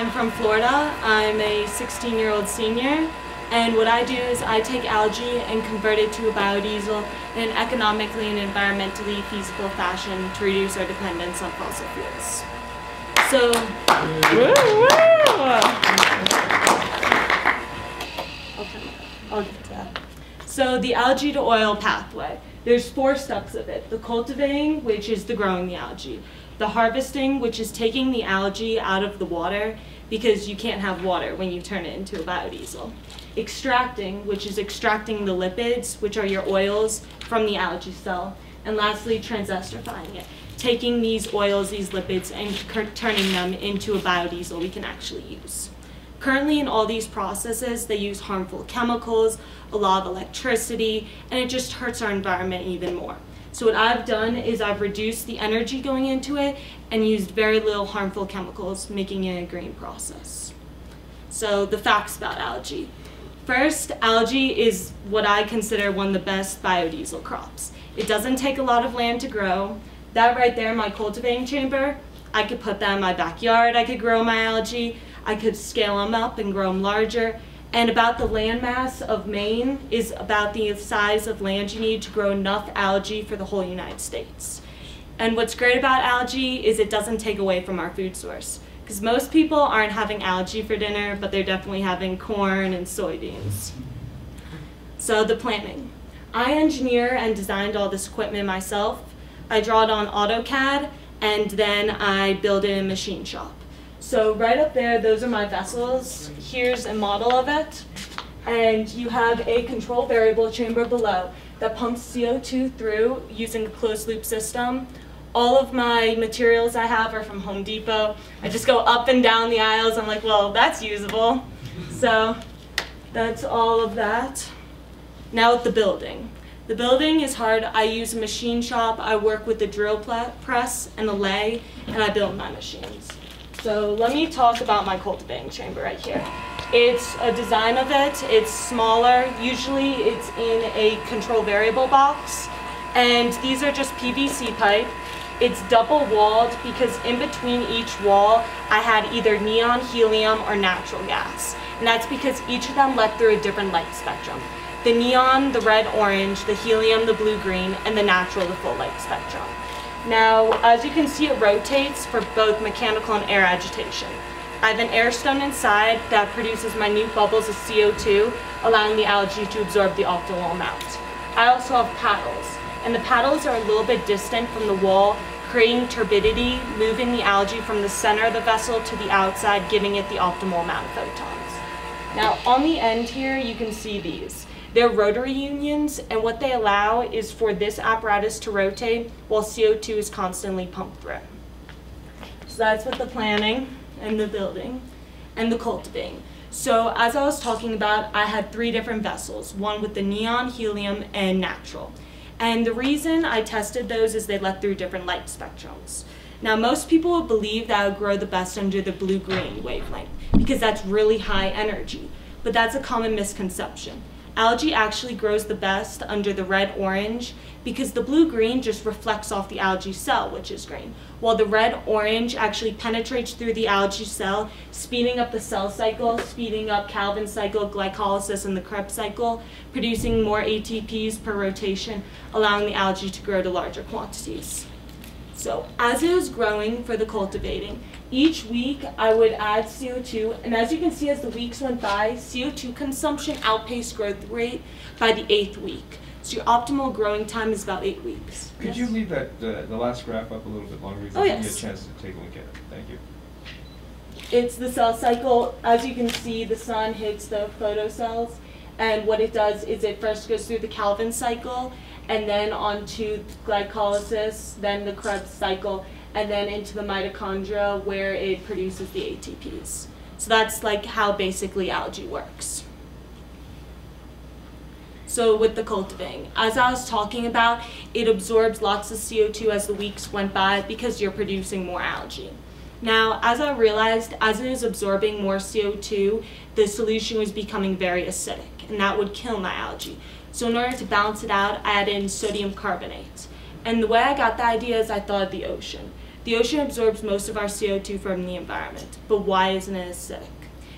I'm from Florida. I'm a 16 year old senior. And what I do is I take algae and convert it to a biodiesel in an economically and environmentally feasible fashion to reduce our dependence on fossil fuels. So, woo, woo. I'll get to that. So the algae to oil pathway. There's four steps of it. The cultivating, which is the growing the algae. The harvesting, which is taking the algae out of the water because you can't have water when you turn it into a biodiesel. Extracting, which is extracting the lipids, which are your oils, from the algae cell. And lastly, transesterifying it, taking these oils, these lipids, and turning them into a biodiesel we can actually use. Currently in all these processes, they use harmful chemicals, a lot of electricity, and it just hurts our environment even more. So what I've done is I've reduced the energy going into it and used very little harmful chemicals, making it a green process. So the facts about algae. First, algae is what I consider one of the best biodiesel crops. It doesn't take a lot of land to grow. That right there, my cultivating chamber, I could put that in my backyard, I could grow my algae. I could scale them up and grow them larger. And about the landmass of Maine is about the size of land you need to grow enough algae for the whole United States. And what's great about algae is it doesn't take away from our food source. Because most people aren't having algae for dinner, but they're definitely having corn and soybeans. So the planning. I engineer and designed all this equipment myself. I draw it on AutoCAD, and then I build it in machine shop. So right up there, those are my vessels. Here's a model of it. And you have a control variable chamber below that pumps CO2 through using a closed loop system. All of my materials I have are from Home Depot. I just go up and down the aisles. I'm like, well, that's usable. So that's all of that. Now with the building. The building is hard. I use a machine shop. I work with the drill press and a lathe, and I build my machines. So let me talk about my cultivating chamber right here. It's a design of it, it's smaller, usually it's in a control variable box, and these are just PVC pipe. It's double walled because in between each wall I had either neon, helium, or natural gas. And that's because each of them let through a different light spectrum. The neon, the red, orange, the helium, the blue, green, and the natural, the full light spectrum. Now, as you can see, it rotates for both mechanical and air agitation. I have an air stone inside that produces minute bubbles of CO2, allowing the algae to absorb the optimal amount. I also have paddles, and the paddles are a little bit distant from the wall, creating turbidity, moving the algae from the center of the vessel to the outside, giving it the optimal amount of photons. Now, on the end here, you can see these. They're rotary unions, and what they allow is for this apparatus to rotate while CO2 is constantly pumped through. So that's what the planning and the building and the cultivating. So as I was talking about, I had three different vessels, one with the neon, helium, and natural. And the reason I tested those is they let through different light spectrums. Now most people believe that would grow the best under the blue-green wavelength because that's really high energy, but that's a common misconception. Algae actually grows the best under the red-orange because the blue-green just reflects off the algae cell, which is green, while the red-orange actually penetrates through the algae cell, speeding up the cell cycle, speeding up Calvin cycle, glycolysis, and the Krebs cycle, producing more ATPs per rotation, allowing the algae to grow to larger quantities. So as it was growing for the cultivating, each week I would add CO2, and as you can see as the weeks went by, CO2 consumption outpaced growth rate by the eighth week. So your optimal growing time is about eight weeks. Could yes? you leave that uh, the last graph up a little bit longer? Oh, yes. Give me a chance to take a look at it. Thank you. It's the cell cycle. As you can see, the sun hits the photocells, and what it does is it first goes through the Calvin cycle, and then onto glycolysis, then the Krebs cycle, and then into the mitochondria where it produces the ATPs. So that's like how basically algae works. So with the cultivating, as I was talking about, it absorbs lots of CO2 as the weeks went by because you're producing more algae. Now, as I realized, as it is absorbing more CO2, the solution was becoming very acidic, and that would kill my algae. So in order to balance it out, I added in sodium carbonate. And the way I got the idea is I thought of the ocean. The ocean absorbs most of our CO2 from the environment, but why isn't it acidic?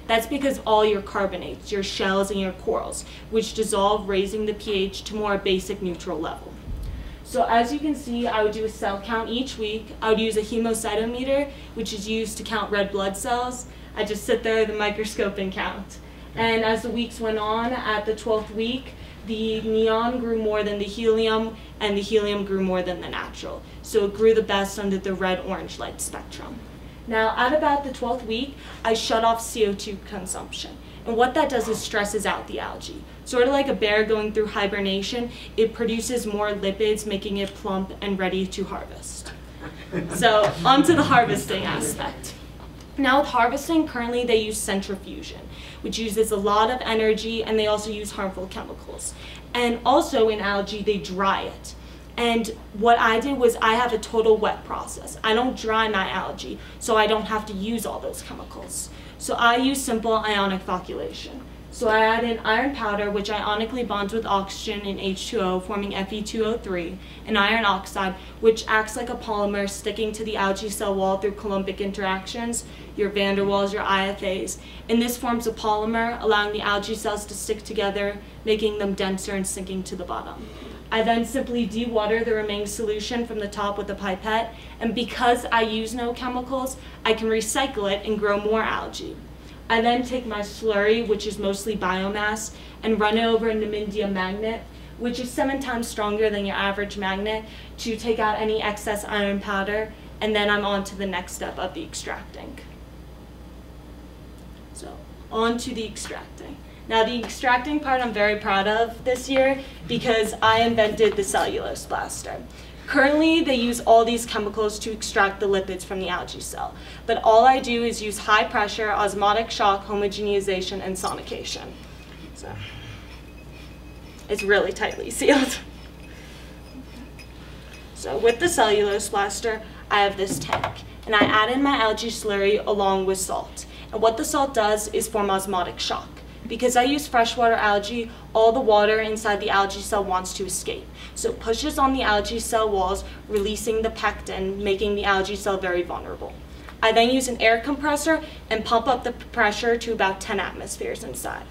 That's because all your carbonates, your shells, and your corals, which dissolve, raising the pH to more basic neutral level. So as you can see, I would do a cell count each week. I would use a hemocytometer, which is used to count red blood cells. I just sit there with a microscope and count. And as the weeks went on, at the 12th week, the neon grew more than the helium, and the helium grew more than the natural. So it grew the best under the red-orange light spectrum. Now, at about the 12th week, I shut off CO2 consumption. And what that does is stresses out the algae. Sort of like a bear going through hibernation, it produces more lipids, making it plump and ready to harvest. so, onto the harvesting aspect. Now, with harvesting, currently they use centrifugation, which uses a lot of energy and they also use harmful chemicals. And also in algae, they dry it. And what I did was I have a total wet process. I don't dry my algae, so I don't have to use all those chemicals. So I use simple ionic flocculation. So I add in iron powder, which ionically bonds with oxygen in H2O, forming Fe2O3, and iron oxide, which acts like a polymer sticking to the algae cell wall through coulombic interactions, your van der Waals, your IFAs. And this forms a polymer, allowing the algae cells to stick together, making them denser and sinking to the bottom. I then simply dewater the remaining solution from the top with a pipette, and because I use no chemicals, I can recycle it and grow more algae. I then take my slurry, which is mostly biomass, and run it over a neodymium magnet, which is seven times stronger than your average magnet, to take out any excess iron powder, and then I'm on to the next step of the extracting. So, on to the extracting. Now the extracting part I'm very proud of this year because I invented the cellulose blaster. Currently, they use all these chemicals to extract the lipids from the algae cell, but all I do is use high pressure, osmotic shock, homogenization, and sonication. So, it's really tightly sealed. So with the cellulose blaster, I have this tank, and I add in my algae slurry along with salt. And what the salt does is form osmotic shock. Because I use freshwater algae, all the water inside the algae cell wants to escape. So it pushes on the algae cell walls, releasing the pectin, making the algae cell very vulnerable. I then use an air compressor and pump up the pressure to about 10 atmospheres inside.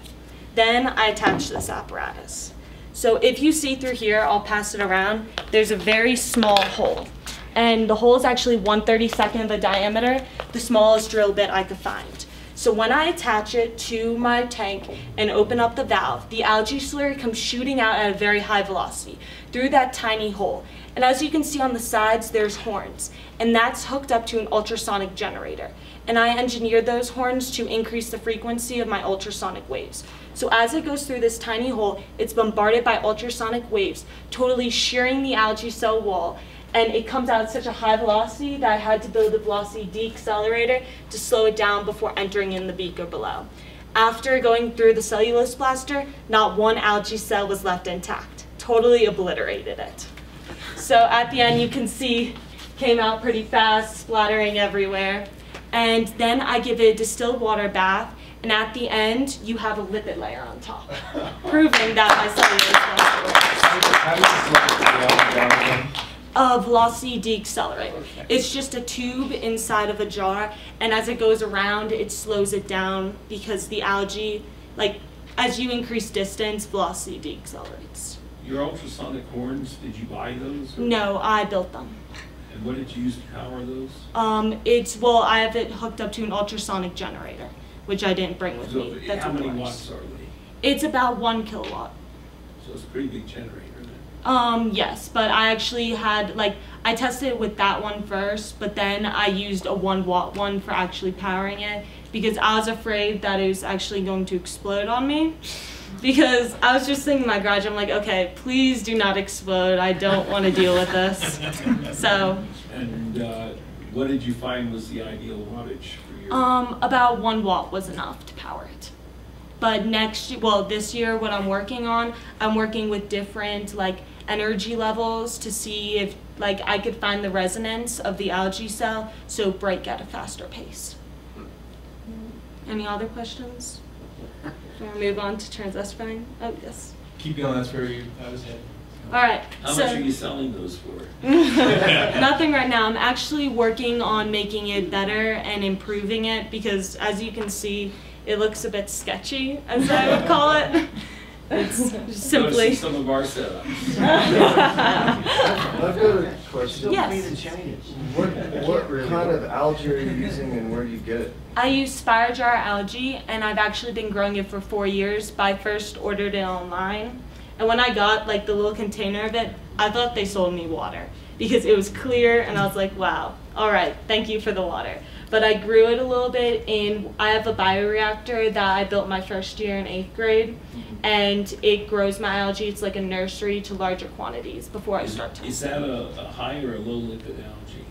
Then I attach this apparatus. So if you see through here, I'll pass it around, there's a very small hole. And the hole is actually 1 32nd of the diameter, the smallest drill bit I could find. So when I attach it to my tank and open up the valve, the algae slurry comes shooting out at a very high velocity through that tiny hole. And as you can see on the sides, there's horns, and that's hooked up to an ultrasonic generator. And I engineered those horns to increase the frequency of my ultrasonic waves. So as it goes through this tiny hole, it's bombarded by ultrasonic waves, totally shearing the algae cell wall and it comes out at such a high velocity that I had to build a velocity decelerator to slow it down before entering in the beaker below. After going through the cellulose blaster, not one algae cell was left intact. Totally obliterated it. So at the end you can see came out pretty fast, splattering everywhere. And then I give it a distilled water bath, and at the end you have a lipid layer on top, proving that my blaster works a velocity deaccelerator. It's just a tube inside of a jar, and as it goes around, it slows it down because the algae, like, as you increase distance, velocity deaccelerates. Your ultrasonic horns, did you buy those? No, I built them. And what did you use to power those? Um, it's, well, I have it hooked up to an ultrasonic generator, which I didn't bring with So me. That's how many outdoors. watts are they? It's about one kilowatt. So it's a pretty big generator then. Um, yes, but I actually had like I tested it with that one first, but then I used a one watt one for actually powering it because I was afraid that it was actually going to explode on me. Because I was just thinking in my garage, I'm like, okay, please do not explode. I don't want to deal with this. So, And uh, what did you find was the ideal wattage for your? um, about one watt was enough to power it. But next, y- well, this year, what I'm working on, I'm working with different like energy levels to see if like I could find the resonance of the algae cell so break at a faster pace. Any other questions? Do you move on to transestifying? Oh, yes. Keep going, that's where you, I was headed. All right. How so much are you selling those for? Nothing right now. I'm actually working on making it better and improving it because, as you can see, it looks a bit sketchy, as I would call it. It's Go see simply. some of our setups. I've got a question. Yes. What, what kind of algae are you using and where do you get it? I use Spirogyra algae, and I've actually been growing it for four years. But I first ordered it online, and when I got like the little container of it, I thought they sold me water because it was clear, and I was like, "Wow, all right, thank you for the water." But I grew it a little bit, and I have a bioreactor that I built my first year in eighth grade, mm-hmm. and it grows my algae. It's like a nursery to larger quantities before I start start is that a, a high or a low lipid algae?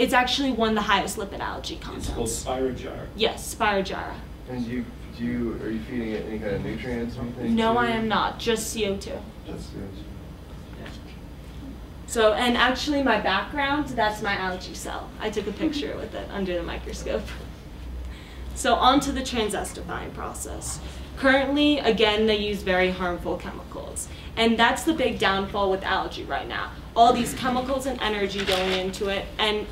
It's actually one of the highest lipid algae It's called contents. Spirogyra. Yes, Spirogyra. And you, do you, are you feeding it any kind of nutrients or anything? No, too? I am not. Just CO2. That's good. So, and actually, my background, that's my algae cell. I took a picture with it under the microscope. So, on to the transestifying process. Currently, again, they use very harmful chemicals. And that's the big downfall with algae right now. All these chemicals and energy going into it. And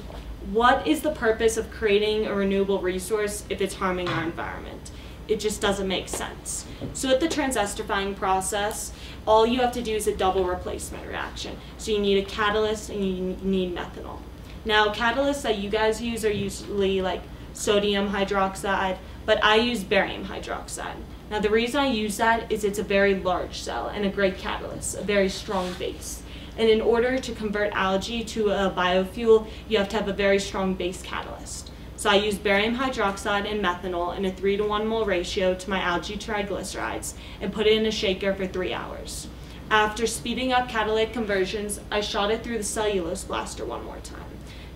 what is the purpose of creating a renewable resource if it's harming our environment? It just doesn't make sense. So at the transestifying process, all you have to do is a double replacement reaction. So you need a catalyst and you need methanol. Now catalysts that you guys use are usually like sodium hydroxide, but I use barium hydroxide. Now the reason I use that is it's a very large cell and a great catalyst, a very strong base. And in order to convert algae to a biofuel, you have to have a very strong base catalyst. So I use barium hydroxide and methanol in a 3 to 1 mole ratio to my algae triglycerides and put it in a shaker for 3 hours. After speeding up catalytic conversions, I shot it through the cellulose blaster one more time.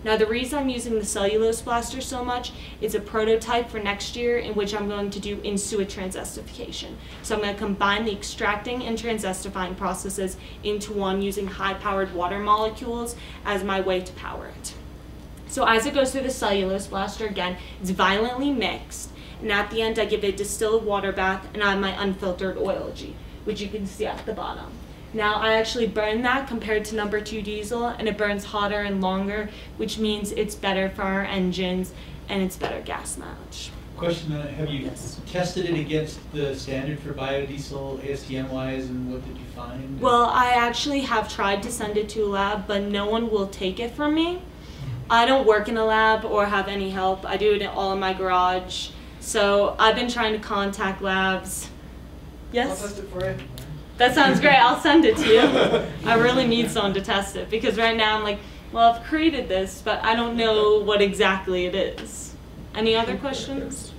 Now the reason I'm using the cellulose blaster so much is a prototype for next year in which I'm going to do in situ transestification. So I'm going to combine the extracting and transestifying processes into one using high-powered water molecules as my way to power it. So as it goes through the cellulose blaster again, it's violently mixed, and at the end I give it a distilled water bath and I my unfiltered oil G, which you can see at the bottom. Now I actually burn that compared to number two diesel, and it burns hotter and longer, which means it's better for our engines and it's better gas mileage. Question, uh, have you Yes. tested it against the standard for biodiesel, ASTM wise, and what did you find? Well, I actually have tried to send it to a lab, but no one will take it from me. I don't work in a lab or have any help. I do it all in my garage. So I've been trying to contact labs. Yes? it for you. That sounds great. I'll send it to you. I really need someone to test it because right now I'm like, well, I've created this, but I don't know what exactly it is. Any other questions?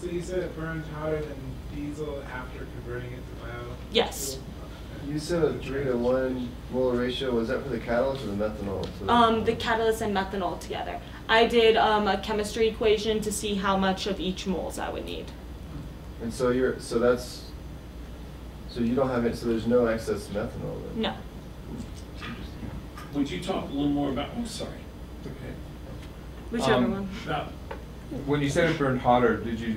So you said it burns hotter than diesel after converting it to bio? Yes. You said a three to one molar ratio. Was that for the catalyst or the methanol? So- Um, the catalyst and methanol together. I did um, a chemistry equation to see how much of each moles I would need. And so you're, so that's, so you don't have it, so there's no excess methanol then? No. Would you talk a little more about, oh, sorry, Okay. Whichever Um, one. about, When you said it burned hotter, did you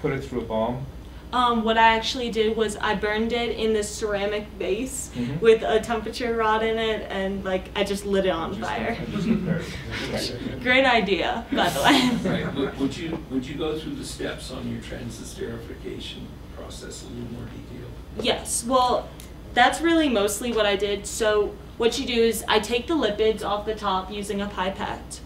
put it through a bomb? Um, what I actually did was I burned it in this ceramic base Mhm. with a temperature rod in it, and like I just lit it on Just- fire. just compared. Okay. Great idea, by the way. right, would- would you, would you go through the steps on your transesterification process in a little more detail? Yes, well, that's really mostly what I did. So, what you do is I take the lipids off the top using a pipette,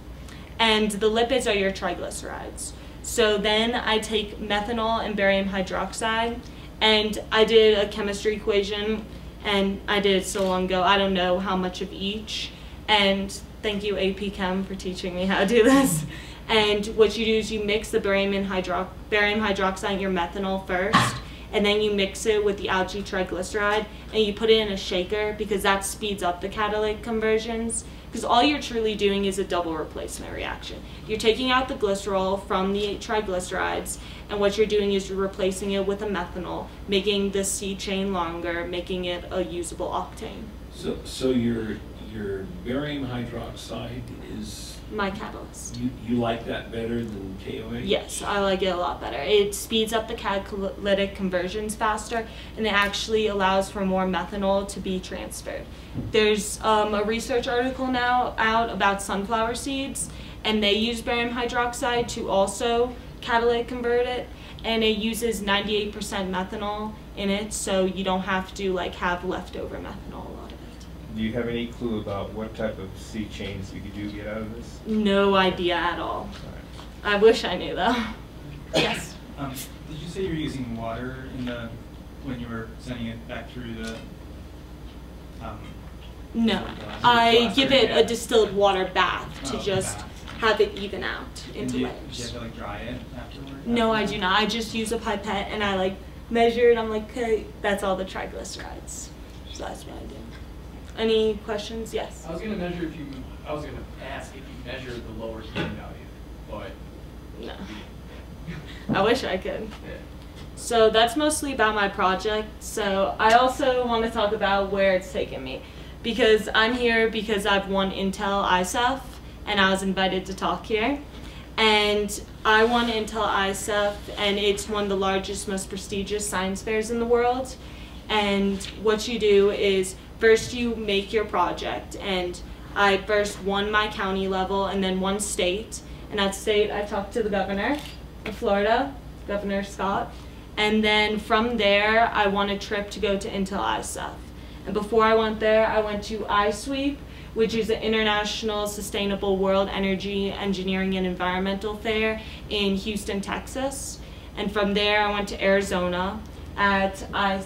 and the lipids are your triglycerides. So, then I take methanol and barium hydroxide, and I did a chemistry equation, and I did it so long ago, I don't know how much of each. And thank you, AP Chem, for teaching me how to do this. And what you do is you mix the barium, and hydro- barium hydroxide and your methanol first, and then you mix it with the algae triglyceride, and you put it in a shaker because that speeds up the catalytic conversions. Because all you're truly doing is a double replacement reaction. You're taking out the glycerol from the triglycerides, and what you're doing is you're replacing it with a methanol, making the C chain longer, making it a usable octane. So, so your, your barium hydroxide is my catalyst. You, you like that better than KOH? Yes, I like it a lot better. It speeds up the catalytic conversions faster, and it actually allows for more methanol to be transferred. There's um, a research article now out about sunflower seeds, and they use barium hydroxide to also catalytic convert it, and it uses 98% methanol in it, so you don't have to like have leftover methanol a lot of it. Do you have any clue about what type of sea change you could do get out of this? No idea at all. All I wish I knew though. yes. Um, did you say you were using water in the, when you were sending it back through the, um, No, Glass- I give or it a distilled water bath to Oh, just bath. have it even out into do you, layers. do you have to like dry it afterward? No, I do not. I just use a pipette and I like measure it. I'm like, okay, that's all the triglycerides. So that's what I do. Any questions? Yes. I was gonna measure if you, I was gonna ask if you measured the lower heating value, but. No. I wish I could. Yeah. So that's mostly about my project. So I also want to talk about where it's taken me. Because I'm here because I've won Intel ISEF and I was invited to talk here. And I won Intel ISEF and it's one of the largest, most prestigious science fairs in the world. And what you do is first you make your project and I first won my county level and then one state. And at state I talked to the governor of Florida, Governor Scott. And then from there, I won a trip to go to Intel ISEF. And before I went there, I went to I-SWEEEP, which is the International Sustainable World Energy Engineering and Environmental Fair in Houston, Texas. And from there, I went to Arizona at I,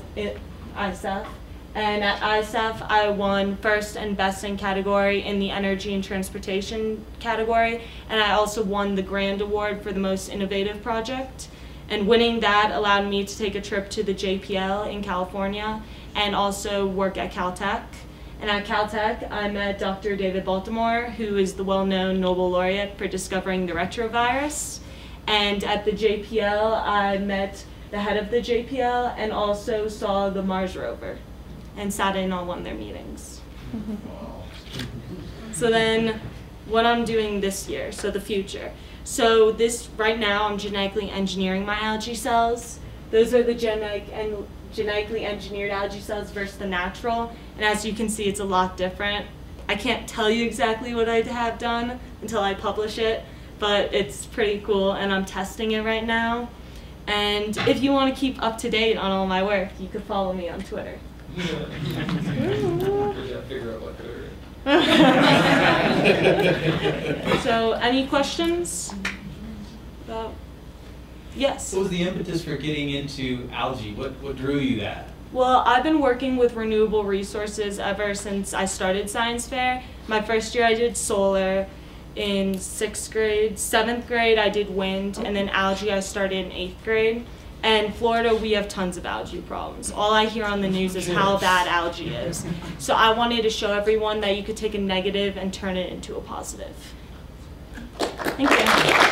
ISEF. And at ISEF, I won first and best in category in the energy and transportation category. And I also won the Grand Award for the most innovative project. And winning that allowed me to take a trip to the JPL in California and also work at Caltech. And at Caltech, I met Dr. David Baltimore, who is the well known Nobel laureate for discovering the retrovirus. And at the JPL, I met the head of the JPL and also saw the Mars rover and sat in on one of their meetings. So then, what I'm doing this year, so the future. So this right now, I'm genetically engineering my algae cells. Those are the genetic and genetically engineered algae cells versus the natural. And as you can see, it's a lot different. I can't tell you exactly what I have done until I publish it, but it's pretty cool, and I'm testing it right now. And if you want to keep up to date on all my work, you could follow me on Twitter. We gotta figure out what they're. so, any questions? About? Yes. What was the impetus for getting into algae? What, what drew you that? Well, I've been working with renewable resources ever since I started science fair. My first year I did solar. In sixth grade, seventh grade I did wind, and then algae I started in eighth grade. And Florida, we have tons of algae problems. All I hear on the news is how bad algae is. So I wanted to show everyone that you could take a negative and turn it into a positive. Thank you.